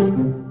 Música